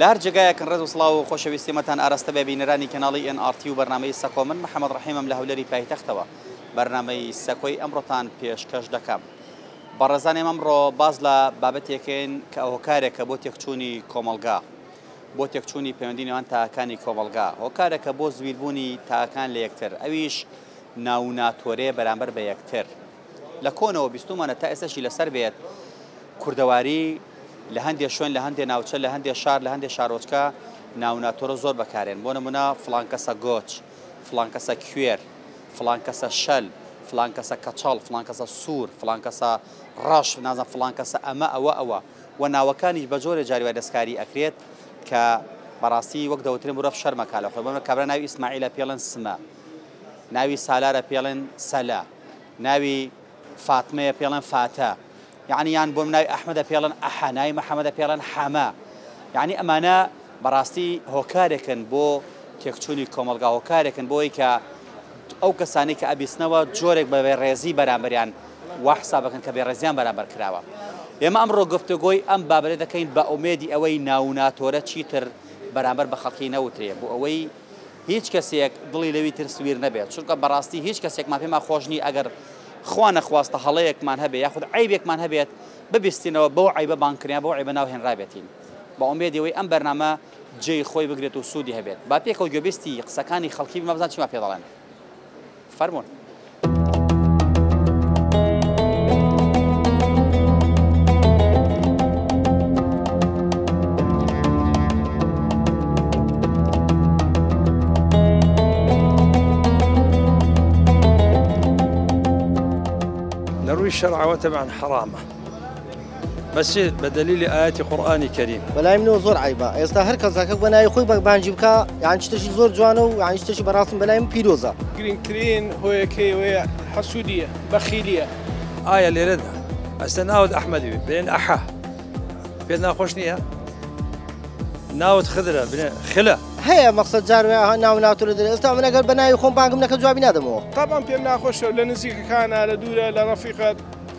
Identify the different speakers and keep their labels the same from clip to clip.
Speaker 1: لار جێگایەکن ڕێز و سڵاو و خۆشەویستیمەتان ئاراستە بێ بینەرانی کەناڵی ئێن ئاڕ تی و بەرنامەی سەکۆ من محەمەد ڕەحیمم لە هەولێری پایتەختەوە بەرنامەی سەکۆی ئەمڕۆتان پێشکەش دەکەم بەڕێزان ئێمە ئەمڕۆ باز لە بابەتێکین کە هۆکارێکە بۆ تێکچوونی کۆمەڵگا بۆ تێکچوونی پەیوەندی نێوان تاکانی کۆمەڵگا هۆکارێکە بۆ زویربوونی تاکان لە یەکتر ئەویش ناوناتۆرێ بەرامبەر بە یەکتر لە کۆنەوە بیستوومانە تا ئێستەشی لەسەر بێت کوردەواری لە هەندێ شوێن لە هەندێ ناوچە لە هەندێ شار لە هەندێ شارۆچکە ناوناتۆرە زۆر بەکارێن بۆ نمونە فلانکەسە گۆچ فلانکەسە کوێر فلانکەسە شەل فلان کەسە کەچەڵ فلان کەسە سوور فلان کەسە ڕەش نازە فلان کەسە ئەمە ئەوە ئەوە و ناوەکانیش بە جۆرە جاریوای دەستکاری ئەکرێت کە بەڕاستی وەک دەوترین مرۆڤ شەرمەکە لە خۆی بەمە کابرا ناوی ئیسماعیلە پێڵێن سمە ناوی سالارە پێڵێن سەلا ناوی فاتمەیە پێڵێن فاتە یعنی یان بۆم ناوی ئەحمەدە پێڵێن ئەحە ناوی محەمەدە پێڵێن حەمە یعنی ئەمانە بەڕاستی هۆکارێکن بۆ تێکچوونی کۆمەلگا هۆکارێکن بۆی کە ئەو کەسانی کە ئەبیستنەوە جۆرێک بە بێڕێزی بەرامبەریان وا حساب بکەن کە بێڕێزیان بەرامبەر کراوە ئێمە ئەمڕۆ گفتوگۆی ئەم بابەتە دەکەین بە ئومێدی ئەوەی ناوناتۆرە چیتر بەرامبەر بە خەڵکی نەوترێ بۆ ئەوەی هیچ کەسێک دڵی لەوی تر سویر نەبێت چونکە بەڕاستی هیچ کەسێکمان پێمان خۆش نیە ئەگەر خوا نەخواستە هەڵەیەکمان هەبێ یاخود عیبێکمان هەبێت ببیستینەوە بەو عیبە بانکرێن بەو عیبە ناو هێنرابێتین بە ئومێدی ئەوەی ئەم بەرنامە جێی خۆی بگرێت و سوودی هەبێت با پێکەوە گوێبیستی قسەکانی خەڵکی بین با بزانین چیمان پێ دەڵێن.
Speaker 2: فەرموون. شرعوة طبعا حرامة بە چی؟ بە دەلیلی ئایەتی
Speaker 3: قورئانی کەریم. بە لای منەوە زۆر عەیبە ئێستا هەر کەس هەک بە ناوی خۆی بانگی بکا یان چ شتێکی زۆر جوانە و یان شتێکی بەڕاستم بە لای من پیرۆزە.
Speaker 4: گرنگترین هۆیەکەی ئەوەیە حەسوودییە، بەخیلییە.
Speaker 2: ئایا لێرەدا ئەستە ناوت ئەحمەدی بێ بلێن ئەحە پێت ناخۆش نییە؟ ناوت خدرە بلێن خلە.
Speaker 3: هەیە مەقسەد جار وێ ها ناو ناتۆ لە دەرێ ئێستا من ئەگەر بە ناوی خۆم بانگم نەکە جوابی نادەمەوە.
Speaker 4: تابان پێم ناخۆشە لە نزیکەکانە لە دوورە لە
Speaker 1: ڕەفیقت.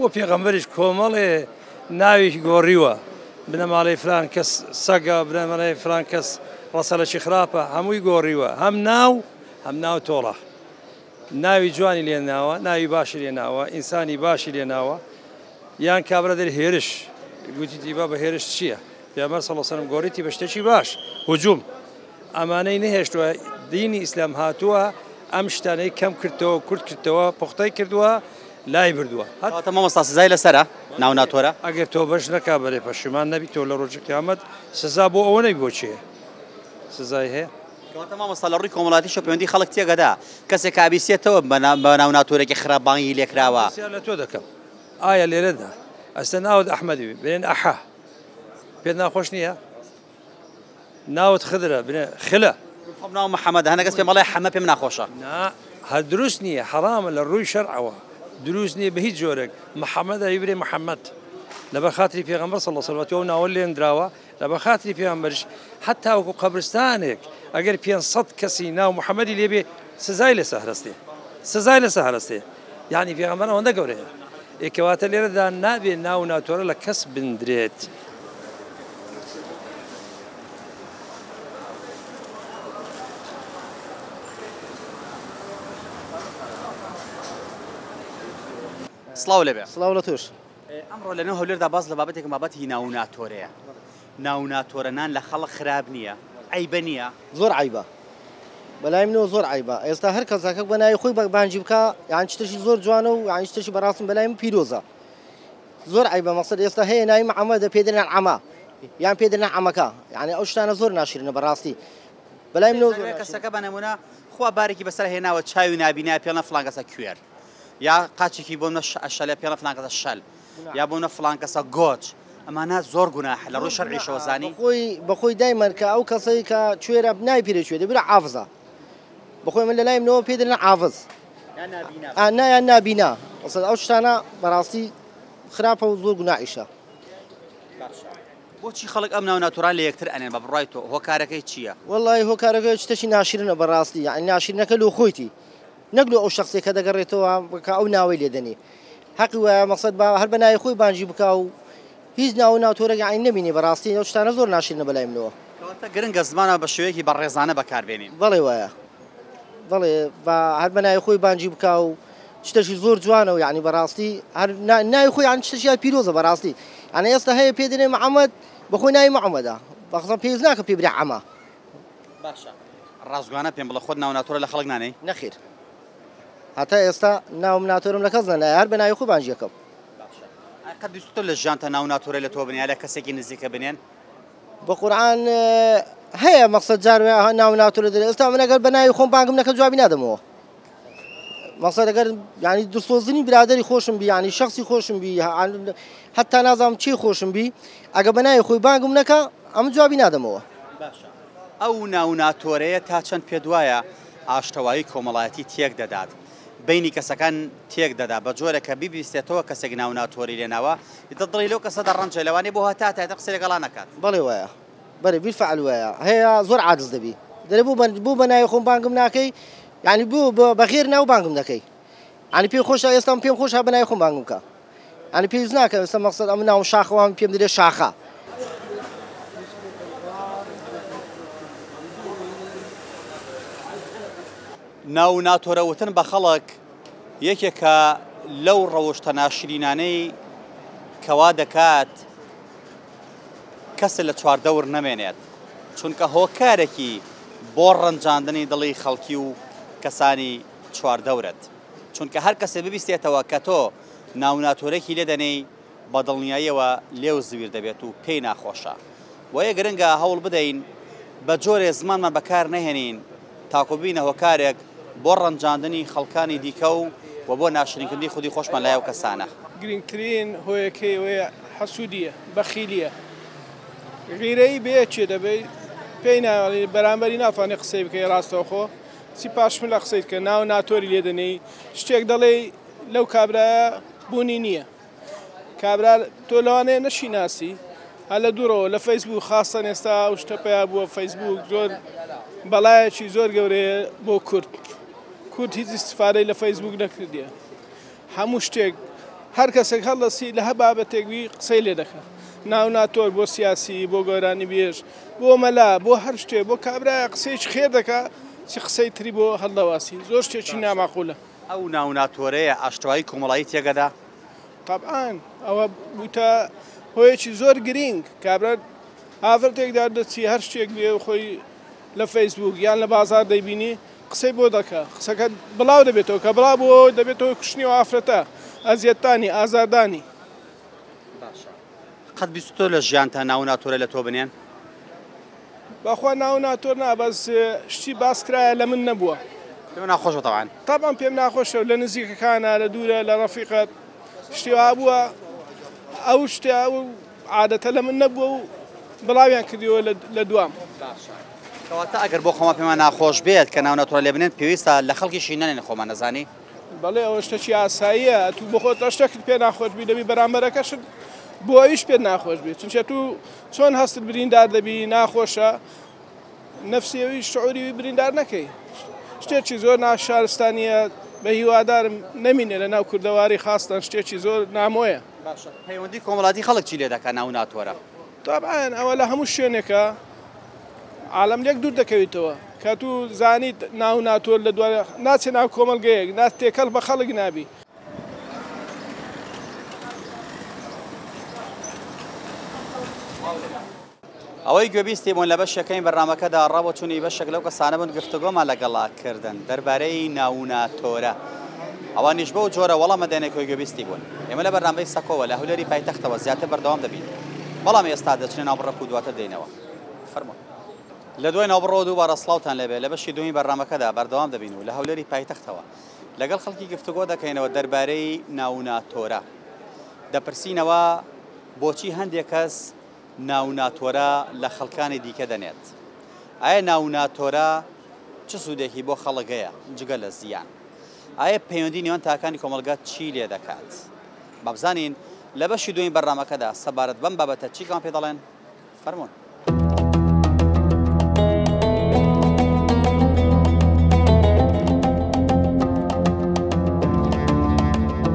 Speaker 1: وە پێغەمبەریش کۆمەڵێ ناوێکی گۆڕیوە بنەماڵەی فلان کەس سەگە بنەمەڵەی فلان کەس ڕەسەلەکی خراپە هەمووی گۆڕیوە هەم ناو
Speaker 2: هەم ناو تۆڵە ناوی جوانی لێ ناوە ناوی باشی لێ ناوە ئینسانی باشی لێ ناوە یان کابرا دەر هێرش گوتی دیبا بە هێرش چییە پێمە سەڵسەرم گۆریتی بە شتێکی باش هجووم ئەمانەی نەهێشتووە دینی ئیسلام هاتووە ئەم شتانەی کەم کردەوە کورت کردەوە پوختای کردووە لای بردوە
Speaker 1: هاتە مامۆستا سزای لەسەرە ناو ناتۆرە
Speaker 2: ئەگەر تۆ بەش نەکا بەێ پەشیمان نەبی تۆ لە ڕۆژی قیامەت سزا بۆ ئەوە نەی بۆچێ سزای هەیە
Speaker 1: مامۆستا لە ڕووی کۆمەڵاتی شە پەیوەندی خەڵک تێگەدا کەسێک کابیسێتەوە بەناو ناتۆرەێکی خراپبانگی لێکراوە
Speaker 2: لە تۆ دەکەم ئایا لێرەدا ئەستە ناوت ئەحمەدی بێن ئەحا پێت ناخۆش نییە؟ ناوت خدرە بنێ خلە
Speaker 1: خۆم ناو محەمەدە هەندێک کەس پێم ئەڵێ حەمە پێم ناخۆشە
Speaker 2: نا هەر دروست نییە حەرامە لە ڕووی شەرعەوە دروست نییە بە هیچ جۆرێک محەممەدا هیبرێ محەممەد لەبەر خاتری پێغمبەر صلی الله علیه و ناوە لێنراوە لەبەر خاتری پێغمبەرش حتا وەکو قبرستانێک ئەگەر 500 کەسی ناو محەممەدی لێبێ سزای لە سەهرستێ سزای لە سەهرستێ یعنی پێغمبەر ئەوەندە گەورەیە ئێکەواتە لێرەدا نابێ ناو ناتۆرە لە کەس بندرێت
Speaker 1: سڵاو لێ
Speaker 3: بێ سڵاو لە تۆش
Speaker 1: ئەمڕۆ لەنەو هەولێردا باس لە بابەتێکم بابەتی ناو و ناتۆرەیە ناو و ناتۆرەنان لە خەڵک خراپ نییە عیبە نییە
Speaker 3: زۆر عیبە بەلای منەوە زۆر عیبە ئێستا هەر کەساکە بە ناوی خۆی بەگبانجی بکە یان شتێکی زۆر جوانە و یان شتێکی بەڕاستم بەلای من پیرۆزە زۆر عەیبە مەسر ئێستا هەیە ناوی مەعەمە دە پێ دەنێن عەمە یان پێ دەنێن عەمەکە یانی ئەو شتانە زۆر ناشرینە بەڕاستی بەلای منەوە زۆر
Speaker 1: کەسەکە بە نمونە خوا بارێکی بەسەر هێناوە چاوی نابینا پێڵە فڵان کەسە کوێر یا قاچێکی بۆ نە شەلە پێڵە فڵان کەسە شەل یا بۆ نە فڵان کەسە گۆچ ئەمانە زۆر گوناح لە ڕووی شەرعیشەوە زانی
Speaker 3: خۆی بەخۆی دایمەرکە ئەو کەسەی کە کوێرە نایپیرە کوێ دەبرە ئافزە بەخۆی من لەلای منەوە پێ دەلێن عاڤز نا یان نابینا ئەسڵ ئەو شتانە بەڕاستی خراپە و زۆر گوناعیشە
Speaker 1: بۆچی خەڵک ئەم ناو ناتۆران لە یەکتر ئەنێن بە بڕای تۆ هۆکارەکەی چییە؟
Speaker 3: وڵی هۆکارەکە شتەشی ناشرنە بەڕاستی یان ناشرنەکە لۆ خۆیتی نەگلو ئەو شخصێک کە دەگەڕێتەوە بکە ئەو ناوەی لێدەنی حەقی وایە مەسەد با هەر بە ناوی خۆی بانجی بکە و هیچ ناو و ناتۆرێک یەعنی نەبینی بەڕاستی ئەو شتانە زۆر ناشرینە بەلای منەوە.
Speaker 1: کەواتە گرنگە زمانمان بە شێوەیەکی بەڕێزانە بەکاربێنین.
Speaker 3: بەڵێ وایە بەڵێ با هەر بە ناوی خۆی بانگی بکا و شتەکی زۆر جوانە و یەعنی بەڕاستی هەر ناوی خۆی یەعنی شتەکی پیرۆزە بەڕاستی یەعنی ئێستا هەیە پێی دەنێ محەمەد بەخۆی ناوی محەمەدە بەخزم پێویست ناکە پێی بلێ عەمە.
Speaker 1: باشە ڕاستگۆانە پێم بڵێ خۆت ناو و ناتۆرە لە خەڵک نانێی؟
Speaker 3: نەخێر هەتا ئێستا ناوم ناتۆرم لە کەس نەنایە هەر بە ناوی خۆی بانگی ئەکەم.
Speaker 1: باشە ئایا قەت ویستوتە لە ژیانتا ناو ناتۆرێ لە تۆ بنێ یا لە کەسێکی نزیکە بنێن؟
Speaker 3: بە قورعان هەیە مەقسەد جار وێ ها ناو ناتۆرێ دەرێ ئێستا من ئەگەر بە ناوی خۆم بانگم نەکە جوابی نادەمەوە مەقسەد ئەگەر یانی دڵسۆزنی برادری خۆشم بی یانی شخصی خۆشم بی هەتا نازانم چی خۆشم بی ئەگە بە ناوی خۆی بانگم نەکە ئەم جوابی نادەمەوە باشە
Speaker 1: ئەو ناو ناتۆرەیە تا چەند پێ دوایە ئاشتەوایی کۆمەڵایەتی تێک دەدات بەینی کەسەکان تێک دەدا بە جۆرێک کە بیبیستێتەوە کەسێک ناو ناتۆری لێ ناوە ئیتر دڵی لەو کەسە دەڕەنجێ لەوانەیە بۆ هەتا تاتە قسە لەگەڵا نەکات
Speaker 3: بەڵێ وایە بەێ بیر فعل وایە هەیە زۆر عادز دەبی دەێ بوو بەند بوو بە ناوی خۆم بانگم ناکەی ینی بوو بەغێر ناو بانگم دەکەی عنی پێ خۆشە ئێستام پێم خۆشە بە نای خۆم بانگم بکە یانی پێویست ناکە ئێستا مەقسەد ئەم ناوم شاخە وام پێم دەرێ شاخە
Speaker 1: ناو و ناتۆرە وتن بە خەڵک یەکێکە لەو ڕەوشتە ناشرینانەی کەوا دەکات کەسە لە چواردەور نەمێنێت چونکە هۆکارێکی بۆ ڕەنجاندنی دڵی خەڵکی و کەسانی چواردەورەت چونکە هەر کەسێ ببیستێتەوە کە تۆ ناو ناتۆرێکی لێ دەنێی بە دڵنیاییەوە لێو زویر دەبێت و پێی ناخۆشە. بۆیە گرنگە هەوڵ بدەین بە جۆرێ زمانمان بەکار نەهێنین تاکو ببینە هۆکارێک بۆ ڕەنجاندنی خەڵکانی دیکە و و بۆ ناشرینکردنی خودی خۆشمان لای ئەو کەسانە.
Speaker 4: گرنگترین هۆیەکەی ئەوەیە حەسودییە، بەخیلییە. غیرەیی بەیەکێ دەبەی پێی ناڵێی، بەرامبەری ناتوانی قسەی بکەی ڕاستەوخۆ. چی پاشملە قسەیت کە ناو ناتۆری لێ دەنێی شتێک دەڵێی لەو کابرایە بوونی نییە کابرا تۆ لەوانەیە نەشی ناسی هە لە دوورەوە لە فەیسبوو خاستە ئێستا ئەو شتە پیا بووە فەیسبوو زۆر بەڵایەکی زۆر گەورەیە بۆ کورد کورد هیچ استفادەی لە فەیسبوک نەکردیە هەموو شتێک هەر کەسێک هەڵدەستی لە هە بابەتێک وی قسەی لێ دەکا ناو ناتۆر بۆ سیاسی بۆ گۆرانی بێژ بۆ مەلا بۆ هەر شتێ بۆ کابراە قسەیەکی خێر دەکا چ قسەی تری بۆ هەڵدەواسی زۆر شتێکی ناماقولە
Speaker 1: ئەو ناو ناتۆرەیە ئاشتەوایی کۆمەڵایی تێگەدا
Speaker 4: طبعاان ئەوە بوتە هۆیەکی زۆر گرینگ کابرا ئافرەتێکدا دەچی هەر شتێک بێ خۆی لە فەیسبوک یان لە بازار دەیبینی قسەی بۆ دەکا قسەکە بڵاو دەبێتەوە کە بڵاو بۆ دەبێتەوە کوشتنی و ئافرەتە ئەزیەتدانی ئازاردانی.
Speaker 1: باشە قەت بیستتۆ لە ژیانتا ناوو ناتۆرە لە تۆ بنێن؟
Speaker 4: بەخوا ناوو ناتۆر نا بەس شتی باس کرایە لە من نەبووە.
Speaker 1: پێم ناخۆشە تەبعەن.
Speaker 4: تەبعەن پێم ناخۆشە لە نزیکەکانە لە دوورە لە ڕەفیقت شتی وا بووە ئەو شتە ئەو. عادەتە لە من نەبووە و بڵاویان کردیوە لە دوام.
Speaker 1: باشە کەواتە ئەگەر بۆ خۆمان پێمان ناخۆش بێت کە ناو ناتوڕە لێ بنێن پێویستە لە خەڵکیشی نەنێن خۆمان نەزانی؟
Speaker 4: بەڵێ ئەوە شتەکی ئاساییە ئەتوو بۆ خۆت شتەکت پێ ناخۆش بی دەبی بەرامبەرەکەشت بۆ ئەویش پێت ناخۆش بی چونچە تو چۆن هەستت بریندار دەبی ناخۆشە نفسی ئەوی شعوری بریندار نەکەی شتێکی زۆر ناشارستانیە بە هیوادارم نەمینێ لە ناو کوردەواری خاستان شتێکی زۆر نامۆیە.
Speaker 1: باشە پەیوەندی کۆمەڵاتی خەڵک چی لێ دەکا ناو ناتۆرە؟
Speaker 4: تابعەن ئەوە لە هەموو شوێنێکە عالم لێک دوور دەکەویتەوە کە تو زانیت ناو ناتۆر لە دوای ناچێ ناو کۆمەلگەیەک ناس تێکەڵ بە خەڵک نابی.
Speaker 1: ئەوەی گوێبیستی بوون لە بەشی یەکەمی بەرنامەکەدا ڕابۆچوونی بەشێک لەو کەسانە بوون گفتوگۆمان لەگەڵا کردن دەربارەی ناووناتۆرە ئەوانیش بەو جۆرە وەڵام ئەدەنێ کە گوێبیستی بوون. ئێمە لە بەرنامەی سەکۆوە لە هەولێری پایتەختەوە زیاتر بەردەوام دەبین بەڵام ئێستا دەچنە ناو بڕەک و دواتر دێینەوە. فەرموون. لە دوای ناوبڕەوە دووبارە سڵاوتان لێبێ لە بەشی دوومی بەرنامەکەدا بەردەوام دەبین و لە هەولێری پایتەختەوە لەگەڵ خەڵکی گفتوگۆ دەکەینەوە دەربارەی ناووناتۆرە دەپرسینەوە بۆچی هەندێک کەس ناوو ناتۆرە لە خەڵکانی دیکە دەنێت ئایە ناوو ناتۆرە چ سودێکی بۆ خەڵک هەیە جگە لە زیان ئایە پەیوەندی نێوان تاکانی کۆمەڵگا چی لێ دەکات بابزانین لە بەشی دوین بەرنامەکەدا سەبارەت بەم بابەتە چیکمان پێ دەڵێن فەرمونون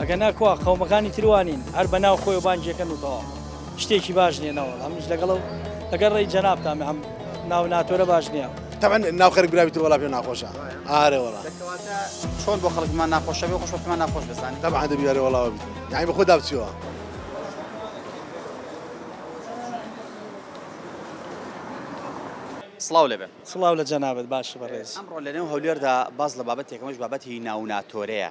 Speaker 5: ئەگەنا کوا قەومەکانی تر وانین هەر بەناو خۆی و بانگیەکەن و تەواو شتێکی باش نیە نەوەڵا منیش لەگەڵە و لەگەڵ ڕێی جەنابتامە ئەم ناو ناتۆرە باش نیە.
Speaker 6: تەبعەن ناو خەرک براوی تر وەڵا پێم ناخۆشە ئارێ وەڵا.
Speaker 1: دە کەواتە چۆن بۆ خەڵک بمان ناخۆش ئەبێ و خۆشمان پێمان ناخۆش دەزانێ.
Speaker 6: تەبعەن دەبی ئارێ وەڵا وابی یەعنی بە خۆدا بچیەوە.
Speaker 1: سڵاو لێبێ.
Speaker 5: سڵاو لە جەنابت باشە بەڕێز.
Speaker 1: ئەمڕۆ لەنێو هەولێردا باس لە بابەتێکە ئەویش بابەتی
Speaker 5: ناو و ناتۆرەیە،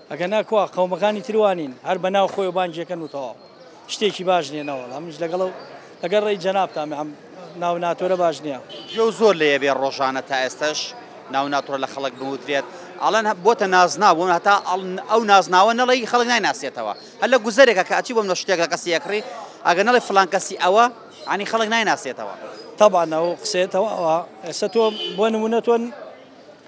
Speaker 5: ئەگەنا کوا قەومەکانی تر وانین هەر بەناو خۆی و بانگیەکەن و تەواو شتێکی باش نیە نەوەڵ ئەمنیش لەگەڵە و لەگەڵ ڕێی جەنابتان ئەم ناو ناتۆرە باش نییە
Speaker 1: جێ و زۆر لێ بێ ڕۆژانە تا ئێستش ناو ناتۆرە لە خەڵک بوترێت ئەڵەن بۆتە نازناوە هەتا ئەو نازناوە نەڵی خەڵک نایناسێتەوە هەر لە گوزارێکە کاچی بۆم لە شتێک لە کەسی یەکڕی ئەگە نەڵی فلان کەسی ئەوە عنی خەڵک نایناسێتەوە
Speaker 5: تابانەوە قسێتەوە ئەوە ئێستا تۆ بۆ نمونەتۆن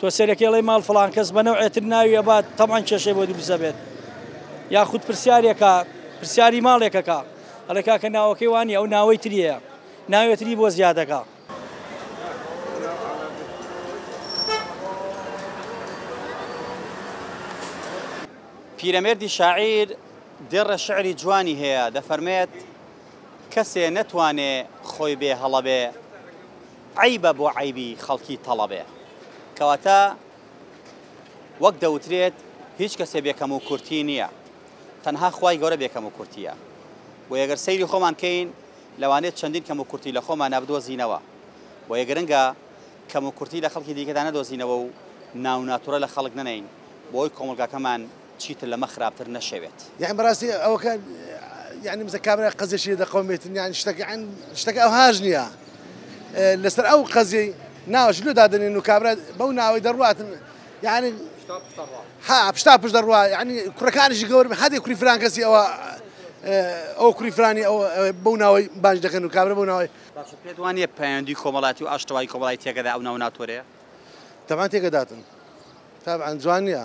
Speaker 5: تۆ سەرەکی ئەڵێی ماڵ فڵان کەس بە نەوعێ تر ناوی ئەبات تەبعەن کێشەی بۆ دروست دەبێت یاخود پرسیارێکە پرسیاری ماڵێکەکە ئەڵێ کاکە ناوەکەی وانی ئەو ناوەی تریە ناوێتری بۆ زیادەکە
Speaker 1: پیرەمێردی شاعیر دێڕە شعری جوانی هەیە دەفەرمێت کەسێ نەتوانێ خۆی بێ هەڵەبێ عەیبە بۆ عەیبی خەڵکی تەڵەبێ کەواتە وەک دەوترێت هیچ کەسێ بێ کەم و کورتی نییە تەنها خوای گەورە بێ کەم و کورتیە بۆ یەگەر سەیری خۆمان کەین لەوانێت چەندین کەم و کورتی لە خۆمان نابدۆزینەوە بۆ یەگرنگە کەم و کورتی لە خەڵکی دیکەدا نەدۆزینەوە و ناوناتورە لە خەڵک نەنین بۆی کۆمەڵگاکەمان چیتر لەمە خراپتر نەشەوێت.
Speaker 6: یانی بەڕاستی ئەوەکە یانی مزە کابرای قەزێکی دەقەومێتن یان شتەکە شتەکە ئەو هاژ نییە لەسەر ئەو قەزیەی ناوەش لۆ دادنێن و کابرا بەو ناوەی دەڕاتن یانی ها پشتا پشت دەڕوا ینی کوڕەکانیشی گەور هەدی کوری فران کەسی ئەوە ئەو کوری فرانی ئەو بەو ناوەی باش دەکەن و کابرا بەو ناوەی
Speaker 1: پێدوانە پەیوەندی کۆمەڵاتی و ئاشتەوای کۆمەڵای تێکەدا ئەو ناو ناتۆرەیە
Speaker 6: تەبان تێکەداتن تابان جوان نییە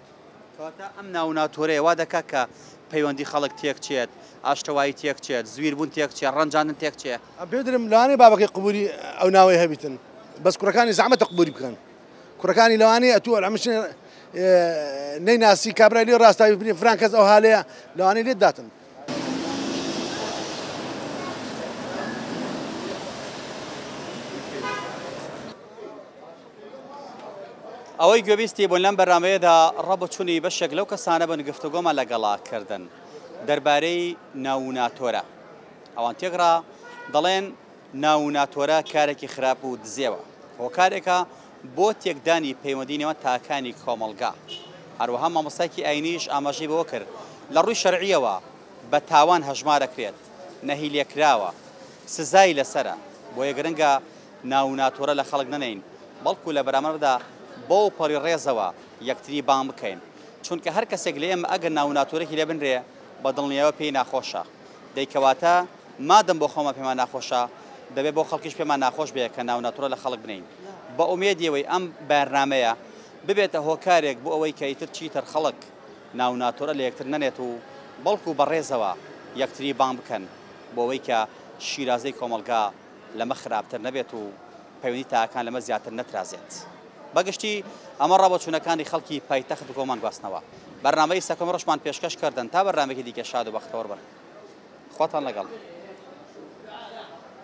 Speaker 1: کەواتە ئەم ناو
Speaker 6: و
Speaker 1: ناتۆرەیە وا دەکات کە پەیوەندی خەڵک تێک چێت، ئاشتەوایی تێک چێت، زویر بوون تێک چێت، ڕەنجاندن تێک
Speaker 6: چێت. پێ درم لەوانەیە بابەکەی قبوری ئەو ناوەی هەبیتن بەس کوڕەکانی زەحمەتە قبوری بکەن کوڕەکانی لەوانەیە ئەتوو ئەلعەمشێ نەیناسی کابرای لێ ڕاستاوی بنێ فران کەس ئەو هالەیە لەوانەیە لێت داتن.
Speaker 1: ئەوەی گوێبیستی بوون لەم بەرنامەیەدا ڕەبچوونی بەشێک لەو کەسانە بن گفتوگۆمان لەگەڵا کردن دەربارەی ناووناتۆرە ئەوان تێکڕا دەڵێن ناو و ناتۆرە کارێکی خراپ و دزێوە هۆکارێکە بۆ تێکدانی پەیوەندی نێوان تاکانی کۆمەڵگا. هەروەها مامۆستایەکی ئاینیش ئاماژەی بەوە کرد، لە ڕووی شەرعییەوە بە تاوان هەژمار ئەکرێت، نەهیلێکراوە، سزای لەسەرە، بۆیە گرنگە ناو و ناتۆرە لە خەڵک نەنێین، بەڵکو لە بەرامبەردا بەوپەڕی ڕێزەوە یەکتری بانگ بکەین، چونکە هەر کەسێک لە ئێمە ئەگەر ناو و ناتۆرەێکی لێ بنرێ بە دڵنیایەوە پێی ناخۆشە. دەی کەواتە مادەم بۆ خۆمان پێمان ناخۆشە دەبێت بۆ خەڵکیش پێمان ناخۆش بێت کە ناو ناتوڕە لە خەڵک بنین بە ئومێدیەوەی ئەم بارنامەیە ببێتە هۆکارێک بۆ ئەوەی کەیتر چیتر خەڵک ناو ناتۆرە لە یەکتر نەنێت و بەڵکو بەڕێزەوە یەکتری بانگ بکەن بۆ ئەوەی کە شیرازەی کۆمەڵگا لەمە خراپتر نەبێت و پەیوەندی تاکان لەمە زیاتر نەترازێت. بەگشتی ئەمە ڕابۆچوونەکانی خەڵکی پایتەخت گۆمان گواستنەوە بەرنامە ئیسە کۆم ڕشمان پێشکەش کردن تا بەرنامێکی دیکە شاد و بەختەوەر بن خۆتان لەگەڵ.